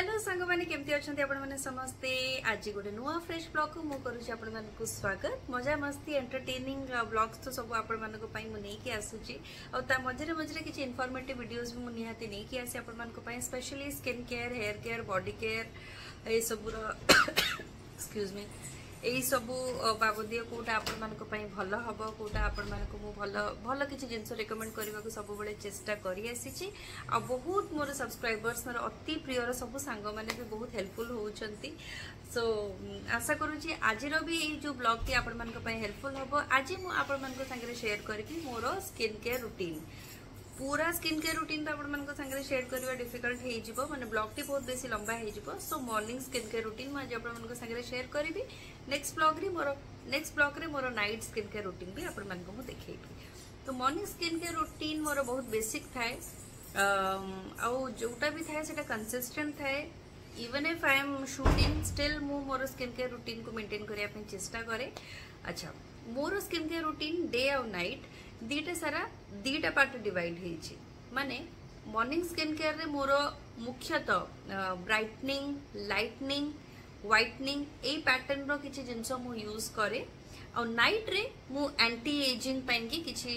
hello सांग माने केमती अछंती आपण समस्ते आज गोटे नुआ फ्रेश ब्लॉग मु स्वागत मजा मस्ती एंटरटेनिंग ब्लॉग्स तो सब आपण मानकु पई मु नेके आसू भी मु निहाते नेके specially skin care hair care body care ए सब एक्सक्यूज मी এইসবু বাবদীয় কোটা আপনার ভাল হব কোটা আপনার ভাল ভাল কিছু জিনিস রেকমেন্ড করা সবুলে চেষ্টা করে আসিছি আহত মোর সবসক্রাইবর্স মোর অতি প্রিয়র সব সাঙ্গ মানে বি বহুত হেল্পফুল হচ্ছেন সো আশা করুছি আজির বি এই যে ব্লগটি আপনার হেল্পফুল হব আজি মু আপনার সাথে সেয়ার করি মোর স্কিন কেয়ার রুটিন पूरा स्किन केयर रुटीन तो आपंक सेयर करवा डिफिकल्ट मैंने ब्लग टी बहुत बेस लंबा हो so morning skin care routine मुझे आपंग सेयर करी नेक्स्ट ब्लग्रे मोर नेक्स्ट ब्लग्रे मोर नाइट स्किन केयर रुटीन भी आपको तो मर्निंग स्किन केयर रुटीन मोर बहुत बेसिक थाए आ जोटा भी थाए से कनसीस्टेन्ट थाए even if I am shooting still मु मोर स्किन केयर रुटीन को मेंटेन करने चेस्टा कै अच्छा मोर स्किन केयर रुटीन डे आउ नाइट ଦୁଇଟା ସାରା ଦୁଇଟା ପାର୍ଟ ଡିଭାଇଡ୍ ହେଇଛି ମାନେ ମର୍ଣ୍ଣିଂ ସ୍କିନ୍ କେୟାରରେ ମୋର ମୁଖ୍ୟତଃ ବ୍ରାଇଟନିଂ ଲାଇଟନିଂ ହ୍ୱାଇଟନିଂ ଏଇ ପ୍ୟାଟର୍ନର କିଛି ଜିନିଷ ମୁଁ ୟୁଜ୍ କରେ ଆଉ ନାଇଟ୍ରେ ମୁଁ ଆଣ୍ଟି ଏଜିଂ ପାଇଁକି କିଛି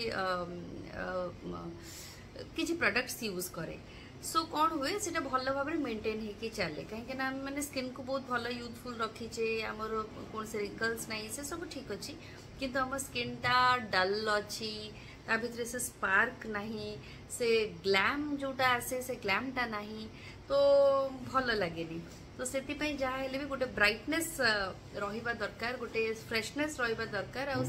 କିଛି ପ୍ରଡକ୍ଟସ୍ ୟୁଜ୍ କରେ सो so, कौन हुए सीटा भल भाव में मेन्टेन होते कहीं मैंने स्किन को बहुत भल यूथफुल रखीचे आमर कौन से रिकल्स नहीं से सब ठीक अच्छे किंतु आम स्कीनटा डल अच्छी से स्पार्क ना से ग्लैम जोटा आसे से ग्लैमटा ना तो भल लगे तो से जहाँ भी गोटे ब्राइटने रहा दरकार गोटे फ्रेशनेस रहा दरकार आ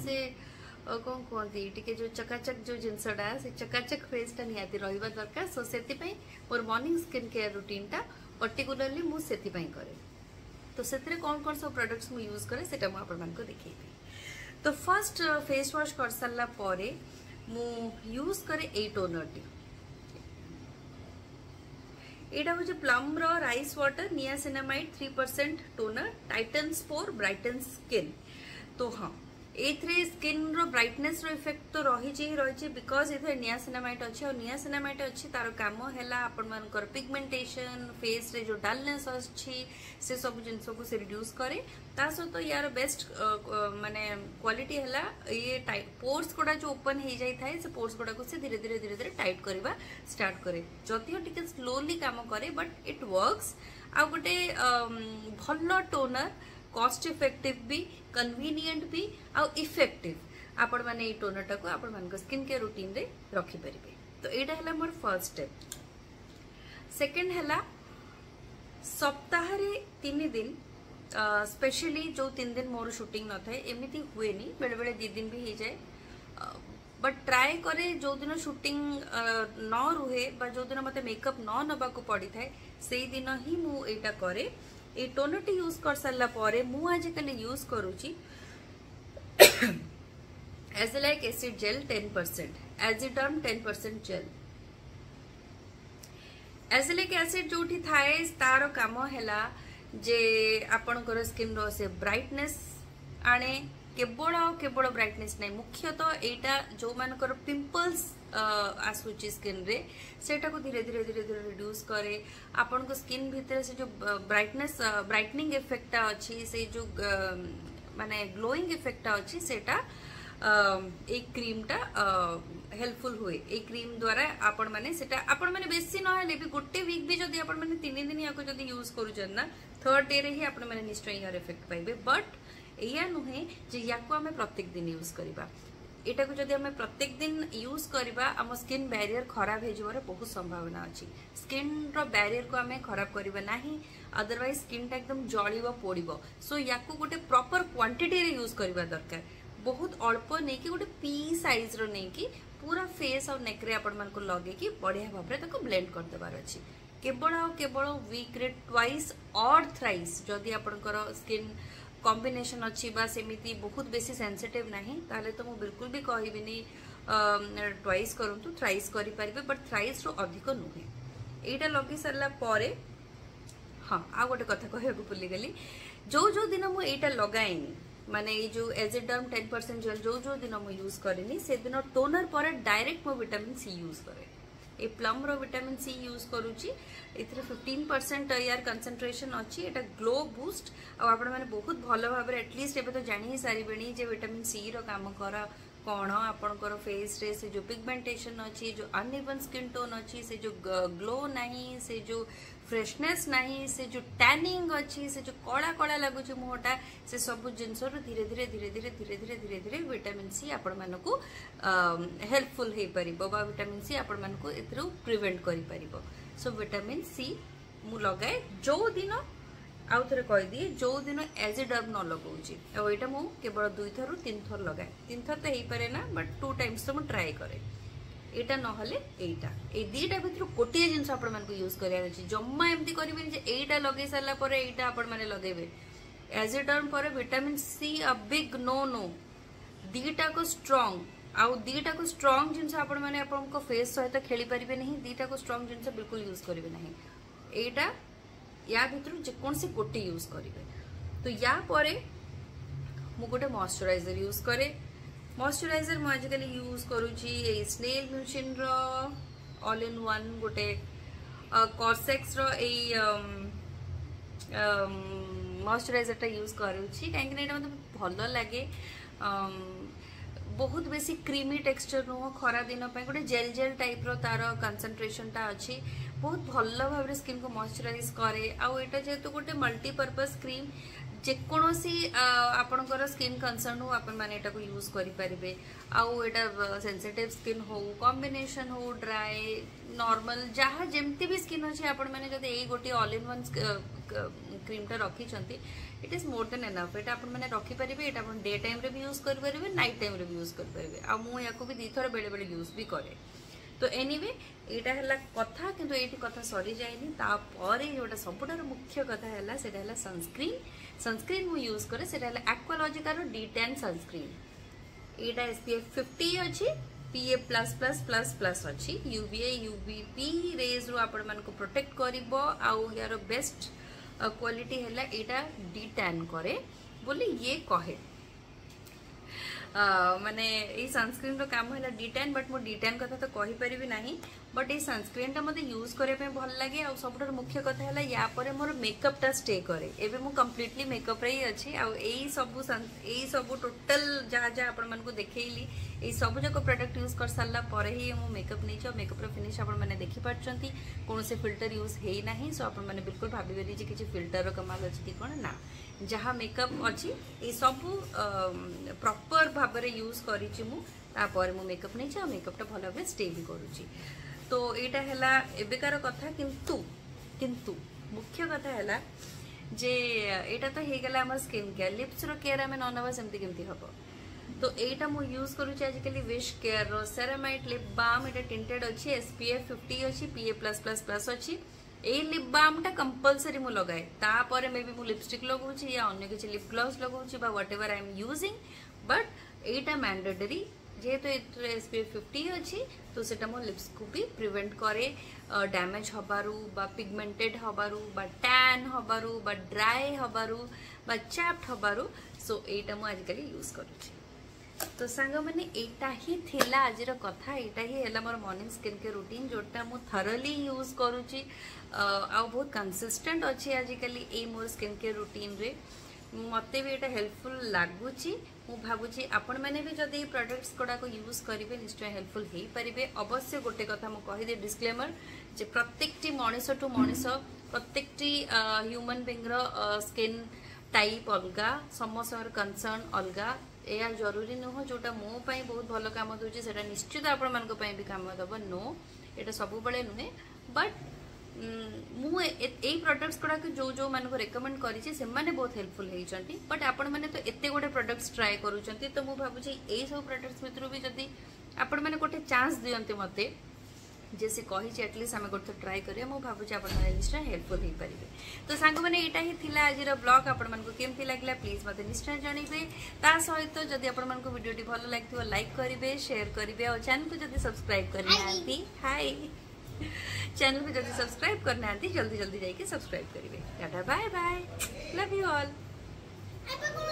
और कौन कहते टे जो चकाचक जो जिनटा से चकाचक फेसटा निहाती रहा दरकार सो से मोर मर्णिंग स्किन केयर रुटीनटा पर्टिकुलारली मुझे कै तो से कौन कौन सब प्रडक्ट्स मुझे यूज कै से देखी तो फर्स्ट फेस वाश कर सारापर मुज कै टोनर टी यहाँ हूँ Plum rice water niacinamide three percent toner tighten spore brighten skin तो हाँ ये स्किन ब्राइटनेस रो इफेक्ट तो रही ही रही बिकज ये नियासेनामाइट अच्छे और नियासेनामाइट अच्छे तार कम है आपण मान पिगमेंटेसन फेस रे जो डालने अच्छी से सब जिनस को रिड्यूस कै सहित यार बेस्ट मानने क्वाटी है ये पोर्स गुड़ा जो ओपन हो जाए से पोर्स गुड़ाक से धीरे धीरे धीरे धीरे टाइट करवा स्टार्ट कै जदिव टी स्लोली कम कै बट इट वर्कस आ गए भल टोनर कस्ट इफेक्टिव भी कनभिनिएंट भी इफेक्टिव आपण आपण मान को स्किन केयर रूटीन रे परबे तो यहाँ हला मोर फर्स्ट स्टेप सेकेंड है सप्ताह तीन दिन स्पेशली जो तीन दिन मोर शूटिंग न थाए एमती हुए बेले बेले 2 दिन भी हो जाए बट ट्राए करे जो दिन शूटिंग न रुहे बा जो दिन मत मेकअप न नवाक पड़ी थाए से दिन ही मुझा कैसे এই ଟୋନରଟି ୟୁଜ୍ କରିସାରିଲା ପରେ यूज ଆଜିକାଲି ୟୁଜ୍ କରୁଛି azelaic acid gel 10% percent Aziderm ten percent gel azelaic acid जो थाए तार कम है जे आपणकर स्किन रे ब्राइटनेस आने केवल केवल ब्राइटने ना मुख्यतः यहाँ जो मान पिंपल्स आसूची स्किन रे सेटा धीरे धीरे धीरे धीरे रिड्यूस कै आपन को स्किन भितर से जो ब्राइटने ब्राइटनिंग इफेक्टा अच्छी से जो माने ग्लोइंग इफेक्टा अच्छी से ए क्रीमटा हेल्पफुल हुए ए क्रीम द्वारा आपण माने सेटा आपण माने भी गुट्टे वीक भी जदी आप माने दिन याको जदी यूज करना थर्ड डे ही आपण निश्चय यार इफेक्ट पाइबे बट या नुहे आम प्रत्येक दिन यूज करवा यटा को हमें प्रत्येक दिन यूज करवा आम स्किन बारियर खराब हो बहुत संभावना अच्छी स्किन रारिययर को आम खराब करवा ना अदरवैज स्किनटा एकदम जल पड़ सो या गोटे प्रपर क्वांटिटी यूज करवा दरकार बहुत अल्प नहीं कि गोटे पी सैज कि पूरा फेस और नेक्रे आपको लगे कि बढ़िया भाव में ब्लेंड करदेवार अच्छे केवल आवल विक्रे ट्वैस और थ्राइस जदि आपणकर स्किन कम्बिनेसन अच्छी सेमती बहुत बेस सेनसेटिव ना तो मुझे बिलकुल भी कहबिनी ट्वैस करूँ थ्राइस करें बट थ्राइस रु अधिक नुहे यहीटा लगे सारापर हाँ आ गए कथ कह भूलीगली जो जो दिन मुझे यहाँ लगाए मानने जो एजेडम टेन परसेंट जेल जो जो दिन मुझे यूज करेनी से दिन टोनर पर डायरेक्ट मो विटामिन सी यूज कैसे ए प्लम्र विटामिन सी यूज करुच्ची এর ফিফটিন পরসেন্ট ইয়ার কনসেনট্রেসন অছি এটা গ্লো বুস্ট আপনার বহুত ভালো ভাবে আটলিস্ট এবার তো জাঁ সারে যে ভিটামিন সি র কাম করা कौन आपणकर रे से जो पिगमेंटेशन अच्छी जो अनइवन स्किन टोन अच्छी से जो ग्लो ना से जो फ्रेशनेस नहीं से जो टैनिंग अच्छी से जो कला कला लगुच मुहटा से सब जिनस धीरे धीरे धीरे धीरे धीरे धीरे धीरे धीरे विटामिन सी आपण को हेल्पफुल हो पार विटामिन सी आपण मन को प्रिभेन्ट कर सो विटामिन सी मु लगाए जो दिन ଆଉ ଥରେ କହିଦିଏ ଯେଉଁଦିନ ଏଜିଡର୍ବ ନ ଲଗାଉଛି ଆଉ ଏଇଟା ମୁଁ କେବଳ ଦୁଇଥରରୁ ତିନିଥର ଲଗାଏ ତିନିଥର ତ ହେଇପାରେ ନା ବଟ୍ ଟୁ ଟାଇମ୍ସ ତ ମୁଁ ଟ୍ରାଏ କରେ ଏଇଟା ନହେଲେ ଏଇଟା ଏଇ ଦୁଇଟା ଭିତରୁ ଗୋଟିଏ ଜିନିଷ ଆପଣମାନଙ୍କୁ ୟୁଜ୍ କରିବାର ଅଛି ଜମା ଏମିତି କରିବେନି ଯେ ଏଇଟା ଲଗେଇ ସାରିଲା ପରେ ଏଇଟା ଆପଣମାନେ ଲଗେଇବେ ଏଜିଡର୍ମ ପରେ ଭିଟାମିନ୍ ସି ଅ ବିଗ୍ ନୋ ନୋ ଦୁଇଟାକୁ ଷ୍ଟ୍ରଙ୍ଗ ଆଉ ଦୁଇଟାକୁ ଷ୍ଟ୍ରଙ୍ଗ ଜିନିଷ ଆପଣମାନେ ଆପଣଙ୍କ ଫେସ୍ ସହିତ ଖେଳିପାରିବେ ନାହିଁ ଦୁଇଟାକୁ ଷ୍ଟ୍ରଙ୍ଗ ଜିନିଷ ବିଲକୁଲ ୟୁଜ୍ କରିବେ ନାହିଁ ଏଇଟା ୟା ଭିତରୁ ଯେକୌଣସି ଗୋଟେ ୟୁଜ୍ କରିବେ ତ ୟା ପରେ ମୁଁ ଗୋଟେ ମଶ୍ଚରାଇଜର୍ ୟୁଜ୍ କରେ ମଶ୍ଚରାଇଜର୍ ମୁଁ ଆଜିକାଲି ୟୁଜ୍ କରୁଛି ଏଇ ସ୍ନେଲ୍ ମ୍ୟୁଚିନ୍ର ଅଲ୍ ଇନ୍ ୱାନ୍ ଗୋଟେ କର୍ସେକ୍ସର ଏଇ ମଶ୍ଚରାଇଜର୍ଟା ୟୁଜ୍ କରୁଛି କାହିଁକିନା ଏଇଟା ମୋତେ ଭଲ ଲାଗେ ବହୁତ ବେଶୀ କ୍ରିମି ଟେକ୍ସଚର୍ ନୁହଁ ଖରା ଦିନ ପାଇଁ ଗୋଟେ ଜେଲ୍ ଜେଲ୍ ଟାଇପ୍ର ତାର କନ୍ସନ୍ଟ୍ରେସନ୍ଟା ଅଛି ବହୁତ ଭଲ ଭାବରେ ସ୍କିନ୍କୁ ମଏଶ୍ଚରାଇଜ୍ କରେ ଆଉ ଏଇଟା ଯେହେତୁ ଗୋଟେ ମଲ୍ଟିପର୍ପଜ୍ କ୍ରିମ୍ ଯେକୌଣସି ଆପଣଙ୍କର ସ୍କିନ୍ କନସର୍ନ ହଉ ଆପଣମାନେ ଏଟାକୁ ୟୁଜ୍ କରିପାରିବେ ଆଉ ଏଇଟା ସେନ୍ସିଟିଭ୍ ସ୍କିନ୍ ହଉ କମ୍ବିନେସନ୍ ହଉ ଡ୍ରାଏ ନର୍ମାଲ ଯାହା ଯେମିତି ବି ସ୍କିନ୍ ଅଛି ଆପଣମାନେ ଯଦି ଏଇ ଗୋଟିଏ ଅଲ୍ ଇନ୍ ୱାନ୍ କ୍ରିମ୍ଟା ରଖିଛନ୍ତି it is more than enough ଏଇଟା ଆପଣମାନେ ରଖିପାରିବେ ଏଇଟା ଆପଣ ଡେ ଟାଇମ୍ରେ ବି ୟୁଜ୍ କରିପାରିବେ ନାଇଟ୍ ଟାଇମ୍ରେ ବି ୟୁଜ୍ କରିପାରିବେ ଆଉ ମୁଁ ୟାକୁ ବି ଦୁଇଥର ବେଳେବେଳେ ୟୁଜ୍ ବି କରେ तो एनिवे यहाँ है कथ कि कथा सरी जाए तापर जो सब मुख्य कथा है सनस्क्रीन सनस्क्रीन मुझे यूज कैसे आकुआलोजिकार डी टेन सनस्क्रीन यहाँ एस पी एफ फिफ्टी अच्छी P A plus plus plus plus अच्छी यूबीए यूबीपी रेज रु आपको प्रोटेक्ट कर बेस्ट क्वालिटी है यहाँ डी टेन कै ये कहे ମାନେ ଏଇ ସନସ୍କ୍ରିନ୍ର କାମ ହେଲା ଡି ଟେନ୍ ବଟ୍ ମୁଁ ଡି ଟେନ୍ କଥା ତ କହିପାରିବି ନାହିଁ বট এই সনস্ক্রিনটা মতো ইউজ করা ভাল লাগে আর সবুঠার মুখ্য কথা হল ইয়াপরে মোর মেকআপটা স্টে করে এবে মু কমপ্লিটলি মেকআপরে হি অছি আর এই সবু এই সবু টোটাল যা যা আপন মানুষ দেখেইলি এই সবু যাক প্রোডক্ট ইউজ করে সারা পরে হি মু মেকআপ নেইছি আর মেকআপর ফিনিশ আপন মানে দেখি পাচ্ছেন কোণসি ফিল্টর ইউজ হেই না সো আপন মানে বিলকুল ভাবিবেনি যে কিছু ফিল্টর কমাল অছি কি কোণ না ଯାହା ମେକଅପ୍ ଅଛି ଏସବୁ ପ୍ରପର୍ ଭାବରେ ୟୁଜ୍ କରିଛି ମୁଁ ତାପରେ ମୁଁ ମେକଅପ୍ ନେଇଛି ଆଉ ମେକଅପ୍ଟା ଭଲ ଭାବରେ ଷ୍ଟେ ବି କରୁଛି তো ଏଇଟା ହେଲା ଏବେକାର କଥା କିନ୍ତୁ କିନ୍ତୁ ମୁଖ୍ୟ କଥା ହେଲା ଯେ ଏଇଟା ତ ହେଇଗଲା ଆମର ସ୍କିନ୍ କେୟାର ଲିପ୍ସର କେୟାର ଆମେ ନ ନେବା ସେମିତି କେମିତି ହେବ তো এইটা মু ইউজ করুছি আজকাল wish care ceramide lip balm এটা টিন্টেড অছি এসপিএফ ফিফটি অছি পিএ প্লাস প্লাস প্লাস অছি এই লিপ বামটা কম্পলসরি মু লগায়ে তাপরে মেবি মু লিপস্টিক লগাউছি ইয়া অন্য কিছু লিপ গ্লস লগাউছি বা whatever I am using but এইটা ম্যান্ডেটরি जेहेतु ये एस पी एफ फिफ्टी अच्छी तो सेटा मो लिप्स को भी प्रिवेंट कै डैमेज हबारू पिगमेंटेड हबारू बा टैन हबारू ड्राई हबारू बा चैप्ट हबारू सो एटा मो आज कल यूज करुछि तो संग माने एटा ही थिला आज रो कथा एटा ही हैला मोर मर्निंग स्किन केयर रूटीन जोटा मुझे थरली यूज करुछि आ बहुत कंसिस्टेंट अछि आज कल ए स्किन केयर रूटीन रे मते भी एटा हेल्पफुल लगुच ମୁଁ ଭାବୁଛି ଆପଣମାନେ ବି ଯଦି ଏଇ ପ୍ରଡ଼କ୍ଟସ୍ ଗୁଡ଼ାକ ୟୁଜ୍ କରିବେ ନିଶ୍ଚୟ ହେଲ୍ପଫୁଲ୍ ହେଇପାରିବେ ଅବଶ୍ୟ ଗୋଟେ କଥା ମୁଁ କହିଦିଏ ଡିସ୍କ୍ଲେମର୍ ଯେ ପ୍ରତ୍ୟେକଟି ମଣିଷଠୁ ମଣିଷ ପ୍ରତ୍ୟେକଟି ହ୍ୟୁମାନ୍ ବିଙ୍ଗର ସ୍କିନ୍ ଟାଇପ୍ ଅଲଗା ସମସ୍ତଙ୍କର କନସର୍ନ ଅଲଗା ଏହା ଜରୁରୀ ନୁହଁ ଯେଉଁଟା ମୋ ପାଇଁ ବହୁତ ଭଲ କାମ ଦେଉଛି ସେଇଟା ନିଶ୍ଚିତ ଆପଣମାନଙ୍କ ପାଇଁ ବି କାମ ଦେବ ନୋ ଏଇଟା ସବୁବେଳେ ନୁହେଁ ବଟ୍ मुझ प्रडक्ट गुड़ाक जो जो मैं रेकमेंड कर बहुत हेल्पफुल बट आप तो ये गोटे प्रडक्ट ट्राए कर तो मुझे भावी तो तो ये सब प्रडक्ट भितर भी जब आप गोटे चान्स दिखते मत जे से कही एटलिस्ट आम गोटे ट्राए कर हेल्पफुल हो पारे तो सांग मैंने यहाँ ही आज ब्लग आपमती लगे प्लीज मत निश्चय जनइबे सहित जदि भिडियो भल लगे लाइक करेंगे सेयर करेंगे और चेल को जब सब्सक्राइब करना हाई चैनल को जल्दी सब्सक्राइब करना आती जल्दी जल्दी जाके सब्सक्राइब करेंगे bye bye love you all